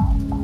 you